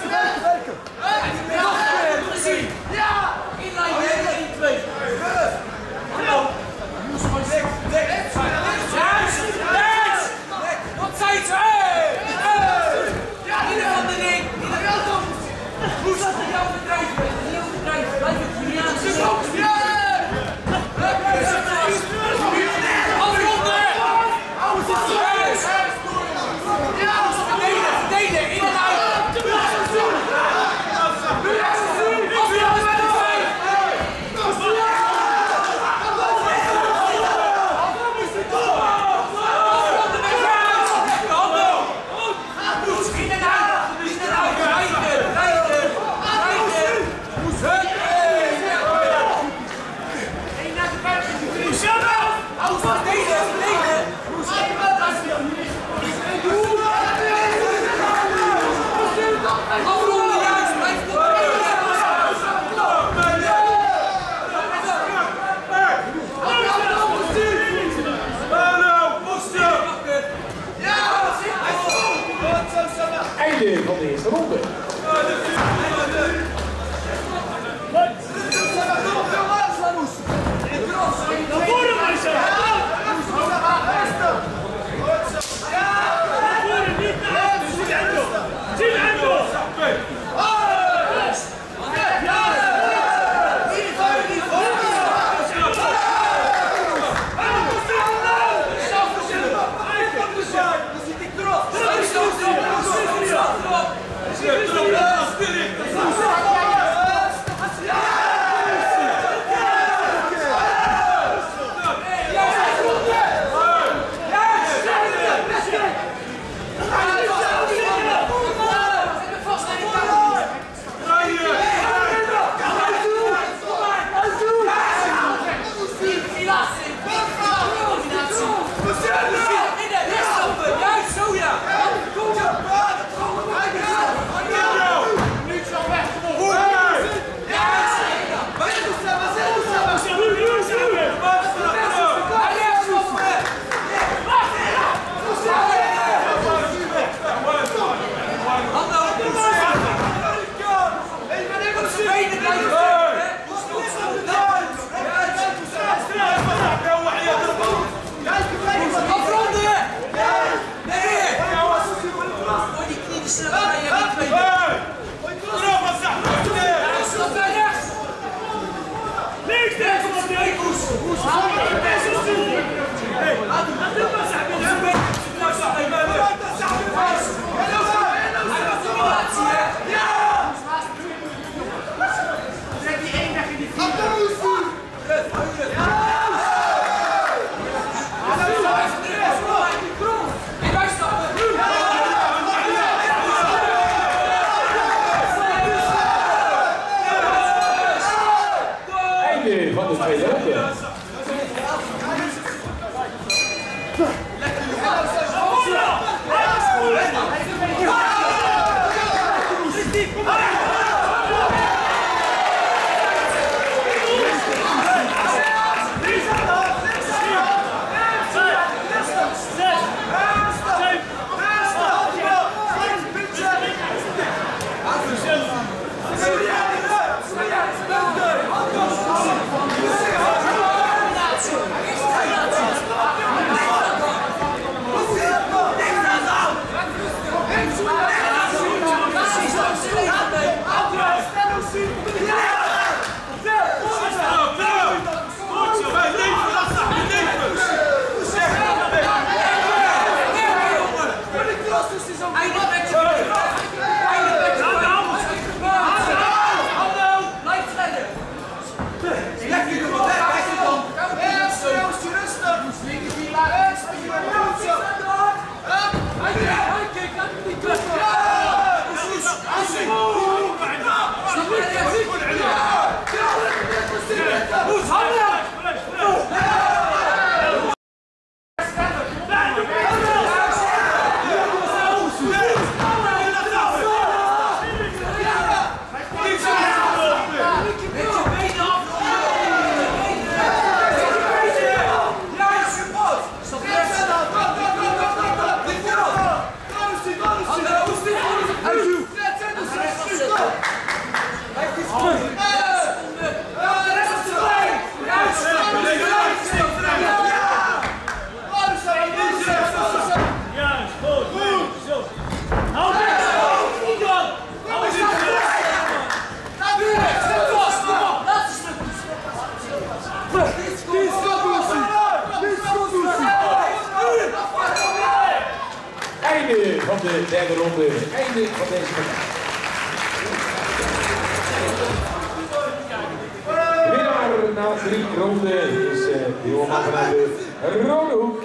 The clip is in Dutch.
Vem, vem, vem. Links tegen de Russen! すいません。Einde van de derde ronde. Einde van deze partij. De winnaar na drie ronden is eh, de jongeman vanuit de Rode Hoek,